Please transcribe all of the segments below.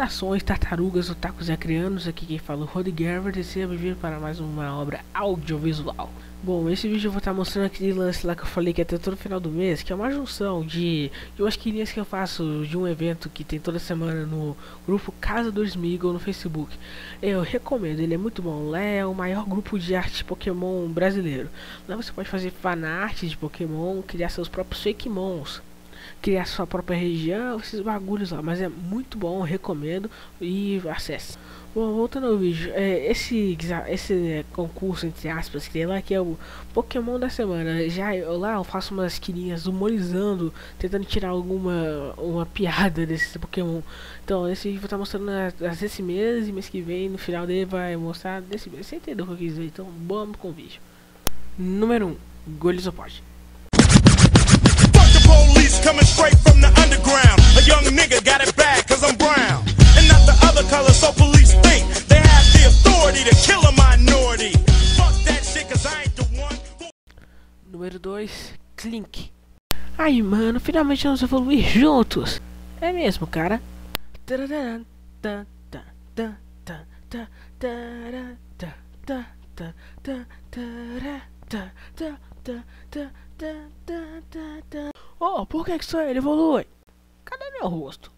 Saudações, tartarugas, otakus e acrianos, aqui quem fala é o Rod Gerber e seja bem-vindo para mais uma obra audiovisual. Bom, esse vídeo eu vou estar mostrando aquele lance lá que eu falei que ia ter todo final do mês, que é uma junção de, de umas quilinhas que eu faço de um evento que tem toda semana no grupo Casa do Smeagol no Facebook. Eu recomendo, ele é muito bom, lá é o maior grupo de arte Pokémon brasileiro. Lá você pode fazer fanart de Pokémon, criar seus próprios Fakemons criar sua própria região, esses bagulhos lá. Mas é muito bom, recomendo e acesse. Bom, voltando ao vídeo, é, esse, esse concurso, entre aspas, que tem lá, que é o Pokémon da semana. Já eu, lá eu faço umas quirinhas humorizando, tentando tirar alguma uma piada desse Pokémon. Então, esse vídeo estar mostrando as, esse mês e mês que vem, no final dele vai mostrar desse mês. Você entendeu o que eu quis dizer? Então, vamos com o vídeo. Número 1, um, Golizopod coming straight from the underground. A young nigga got it bad cause I'm brown. And not the other color, so police think they have the authority to kill a minority. Fuck that shit cause I ain't the one. Número 2, Clink. Aí, mano, finalmente vamos evoluir juntos. É mesmo, cara. Oh, por que que só ele evolui? Cadê meu rosto?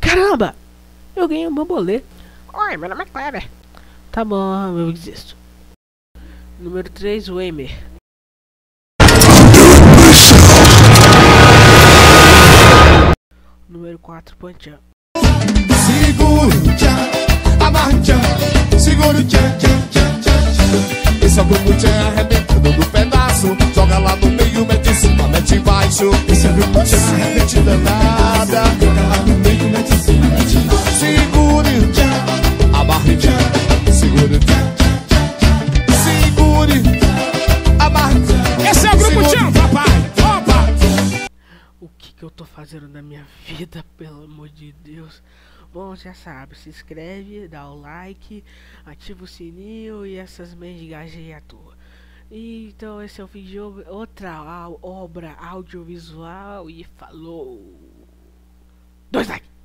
Caramba! Eu ganhei um bambolê. Oi, meu nome é Kleber. Tá bom, eu desisto. Número 3, Weimer. Número 4, Panchan. Segura o tchan, amarra tchan, segura o tchan, tchan, tchan, tchan. Esse é o grupo tchan arrebentando do pedaço. Joga lá no meio, mete em cima, mete embaixo. Esse é o grupo tchan arrebentando nada. Fazendo na minha vida, pelo amor de Deus? Bom, já sabe, se inscreve, dá o like, ativa o sininho e essas mendigagens aí à toa. Então esse é o vídeo, outra obra audiovisual e falou. Dois likes!